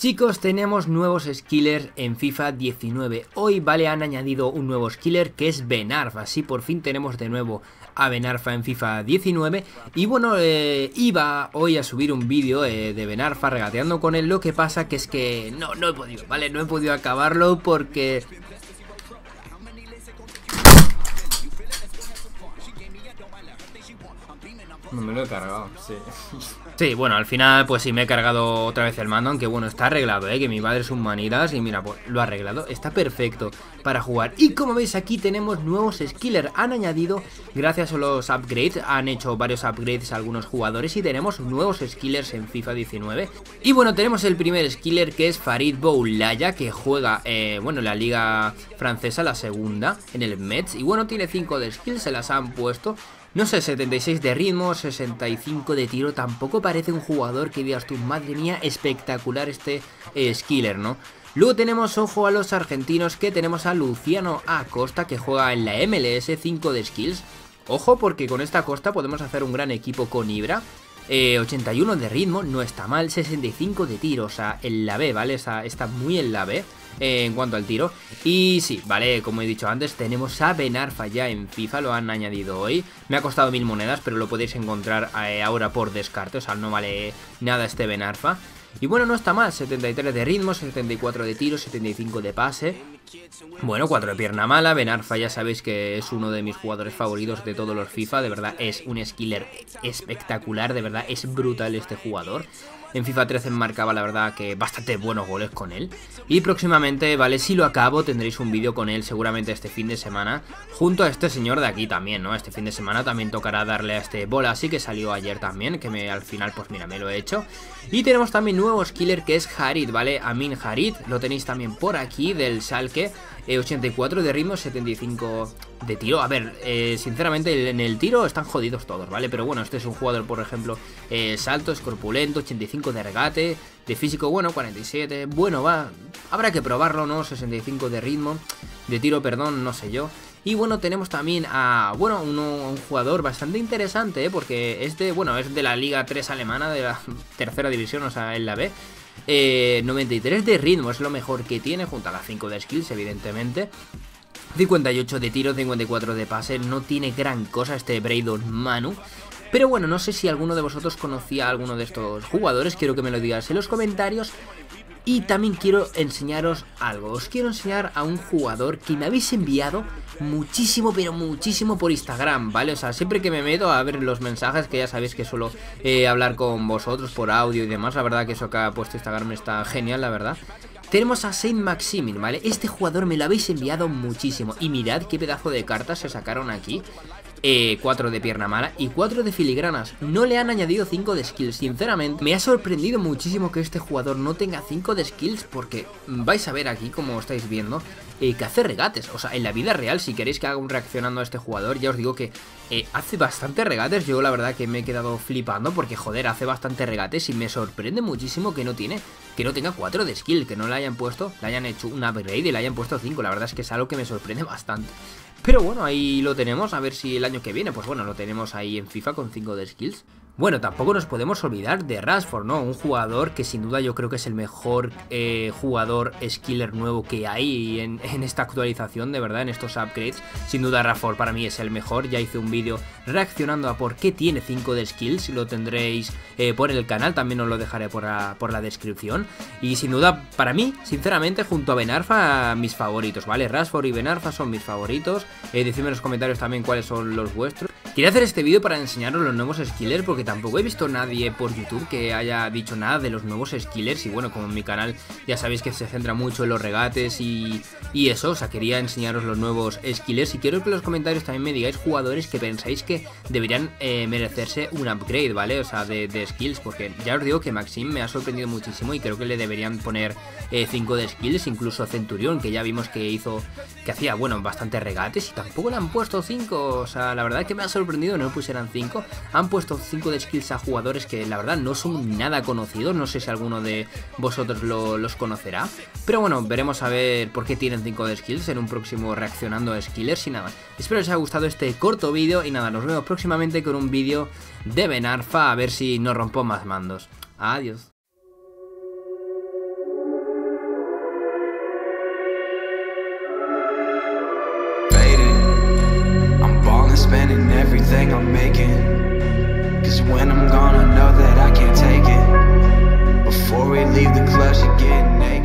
Chicos, tenemos nuevos skillers en FIFA 19. Hoy, vale, han añadido un nuevo skiller que es Benarf. Así por fin tenemos de nuevo a Benarfa en FIFA 19. Y bueno, eh, iba hoy a subir un vídeo eh, de Benarfa regateando con él. Lo que pasa que es que no, no he podido, ¿vale? No he podido acabarlo porque No me lo he cargado, sí. Sí, bueno, al final pues sí me he cargado otra vez el mando, aunque bueno, está arreglado, ¿eh? Que mi padre es un manidas y mira, pues lo ha arreglado, está perfecto para jugar. Y como veis aquí tenemos nuevos skillers, han añadido, gracias a los upgrades, han hecho varios upgrades a algunos jugadores y tenemos nuevos skillers en FIFA 19. Y bueno, tenemos el primer skiller que es Farid Boulaya, que juega, eh, bueno, en la liga francesa, la segunda, en el Mets. Y bueno, tiene 5 de skills, se las han puesto. No sé, 76 de ritmo, 65 de tiro, tampoco parece un jugador que digas tú, madre mía, espectacular este eh, skiller, ¿no? Luego tenemos, ojo a los argentinos, que tenemos a Luciano Acosta, que juega en la MLS, 5 de skills. Ojo, porque con esta Acosta podemos hacer un gran equipo con Ibra. 81 eh, de ritmo, no está mal, 65 de tiro, o sea, en la B, ¿vale? Está, muy en la B. Eh, en cuanto al tiro. Y sí, vale, como he dicho antes, tenemos a Benarfa ya en FIFA, lo han añadido hoy. Me ha costado mil monedas, pero lo podéis encontrar eh, ahora por descarte, o sea, no vale nada este Benarfa. Y bueno, no está mal, 73 de ritmo, 74 de tiro, 75 de pase. Bueno, 4 de pierna mala, Benarfa ya sabéis que es uno de mis jugadores favoritos de todos los FIFA, de verdad es un skiller espectacular, de verdad es brutal este jugador. En FIFA 13 marcaba la verdad que bastante buenos goles con él. Y próximamente, vale, si lo acabo tendréis un vídeo con él seguramente este fin de semana. Junto a este señor de aquí también, ¿no? Este fin de semana también tocará darle a este bola así que salió ayer también, que me al final pues mira, me lo he hecho. Y tenemos también nuevo skiller que es Harid, ¿vale? Amin Harid, lo tenéis también por aquí del Salke. 84 eh, de ritmo, 75 de tiro. A ver, eh, sinceramente en el tiro están jodidos todos, ¿vale? Pero bueno, este es un jugador, por ejemplo, eh, salto, es corpulento, 85 de regate, de físico, bueno, 47. Bueno, va, habrá que probarlo, ¿no? 65 de ritmo, de tiro, perdón, no sé yo. Y bueno, tenemos también a, bueno, un jugador bastante interesante, ¿eh? Porque este, bueno, es de la Liga 3 alemana, de la tercera división, o sea, en la B. 93 de ritmo es lo mejor que tiene, junto a las 5 de skills, evidentemente. 58 de tiro, 54 de pase, no tiene gran cosa este Braydon Manu. Pero bueno, no sé si alguno de vosotros conocía a alguno de estos jugadores, quiero que me lo digas en los comentarios. Y también quiero enseñaros algo, os quiero enseñar a un jugador que me habéis enviado muchísimo, pero muchísimo por Instagram, ¿vale? O sea, siempre que me meto a ver los mensajes, que ya sabéis que suelo eh, hablar con vosotros por audio y demás, la verdad que eso que ha puesto Instagram está genial, la verdad. Tenemos a Saint Maximin, ¿vale? Este jugador me lo habéis enviado muchísimo. Y mirad qué pedazo de cartas se sacaron aquí. 4 eh, de pierna mala y 4 de filigranas. No le han añadido 5 de skills. Sinceramente, me ha sorprendido muchísimo que este jugador no tenga 5 de skills porque vais a ver aquí, como estáis viendo, eh, que hace regates. O sea, en la vida real, si queréis que haga un reaccionando a este jugador, ya os digo que eh, hace bastante regates. Yo la verdad que me he quedado flipando porque, joder, hace bastante regates y me sorprende muchísimo que no tiene, que no tenga 4 de skill, que no le hayan puesto, le hayan hecho un upgrade y le hayan puesto 5. La verdad es que es algo que me sorprende bastante. Pero bueno, ahí lo tenemos, a ver si el año que viene, pues bueno, lo tenemos ahí en FIFA con 5 de skills. Bueno, tampoco nos podemos olvidar de Rashford, ¿no? Un jugador que sin duda yo creo que es el mejor eh, jugador skiller nuevo que hay en, esta actualización, de verdad, en estos upgrades. Sin duda Rashford para mí es el mejor, ya hice un vídeo reaccionando a por qué tiene 5 de skills, lo tendréis eh, por el canal, también os lo dejaré por la, por la descripción. Y sin duda, para mí, sinceramente, junto a Benarfa, mis favoritos, ¿vale? Rashford y Benarfa son mis favoritos. Eh, decidme en los comentarios también cuáles son los vuestros. Quería hacer este vídeo para enseñaros los nuevos skillers porque tampoco he visto nadie por YouTube que haya dicho nada de los nuevos skillers. Y bueno, como en mi canal ya sabéis que se centra mucho en los regates y, eso, o sea, quería enseñaros los nuevos skillers. Y quiero que en los comentarios también me digáis jugadores que pensáis que deberían eh, merecerse un upgrade, ¿vale? O sea, de, skills, porque ya os digo que Maxim me ha sorprendido muchísimo y creo que le deberían poner 5 eh, de skills, incluso Centurión, que ya vimos que hizo, que hacía, bueno, bastantes regates y tampoco le han puesto 5, o sea, la verdad que me ha sorprendido no pusieran 5. Han puesto 5 de skills a jugadores que la verdad no son nada conocidos. No sé si alguno de vosotros los conocerá. Pero bueno, veremos a ver por qué tienen 5 de skills en un próximo reaccionando a skillers y nada. Espero os haya gustado este corto vídeo y nada, nos vemos próximamente con un vídeo de Benarfa a ver si no rompo más mandos. Adiós. And in everything I'm making. Cause when I'm gone I know that I can't take it. Before we leave the clutch again, naked.